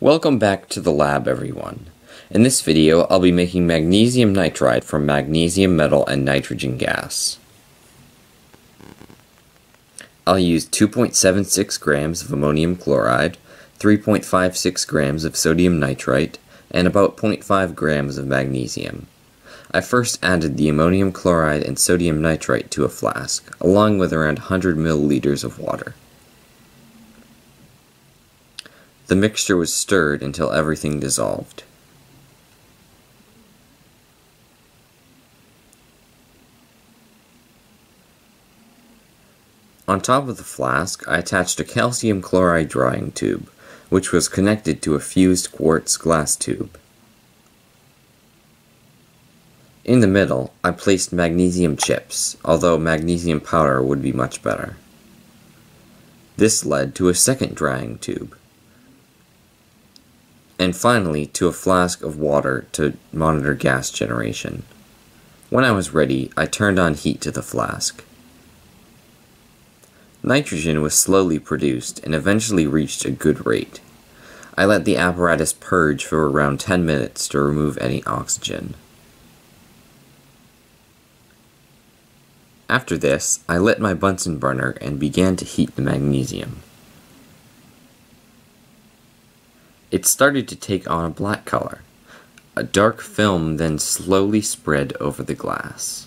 Welcome back to the lab everyone. In this video I'll be making magnesium nitride from magnesium metal and nitrogen gas. I'll use 2.76 grams of ammonium chloride, 3.56 grams of sodium nitrite, and about 0.5 grams of magnesium. I first added the ammonium chloride and sodium nitrite to a flask, along with around 100 milliliters of water. The mixture was stirred until everything dissolved. On top of the flask, I attached a calcium chloride drying tube, which was connected to a fused quartz glass tube. In the middle, I placed magnesium chips, although magnesium powder would be much better. This led to a second drying tube and finally to a flask of water to monitor gas generation. When I was ready, I turned on heat to the flask. Nitrogen was slowly produced and eventually reached a good rate. I let the apparatus purge for around 10 minutes to remove any oxygen. After this, I lit my Bunsen burner and began to heat the magnesium. It started to take on a black color. A dark film then slowly spread over the glass.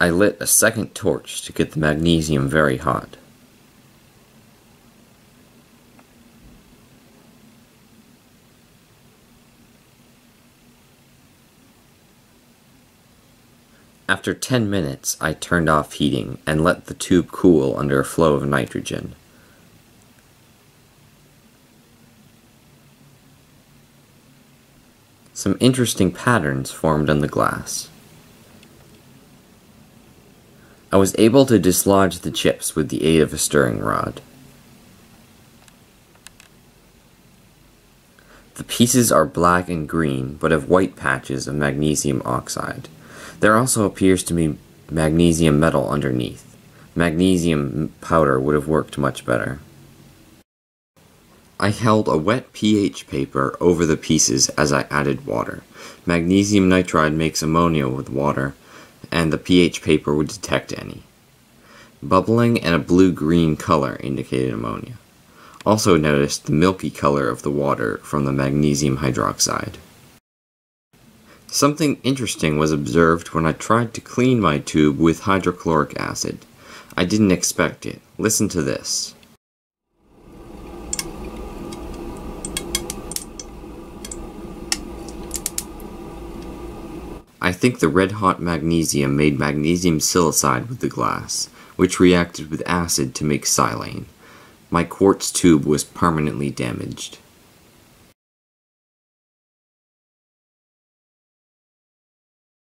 I lit a second torch to get the magnesium very hot. After 10 minutes, I turned off heating and let the tube cool under a flow of nitrogen. Some interesting patterns formed on the glass. I was able to dislodge the chips with the aid of a stirring rod. The pieces are black and green, but have white patches of magnesium oxide. There also appears to be magnesium metal underneath. Magnesium powder would have worked much better. I held a wet pH paper over the pieces as I added water. Magnesium nitride makes ammonia with water, and the pH paper would detect any. Bubbling and a blue-green color indicated ammonia. Also noticed the milky color of the water from the magnesium hydroxide. Something interesting was observed when I tried to clean my tube with hydrochloric acid. I didn't expect it. Listen to this. I think the red-hot magnesium made magnesium silicide with the glass, which reacted with acid to make silane. My quartz tube was permanently damaged.